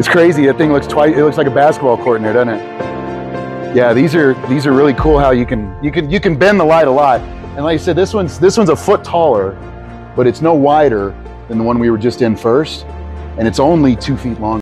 It's crazy. That thing looks twice. It looks like a basketball court in there, doesn't it? Yeah, these are these are really cool. How you can you can you can bend the light a lot. And like I said, this one's this one's a foot taller, but it's no wider than the one we were just in first, and it's only two feet long.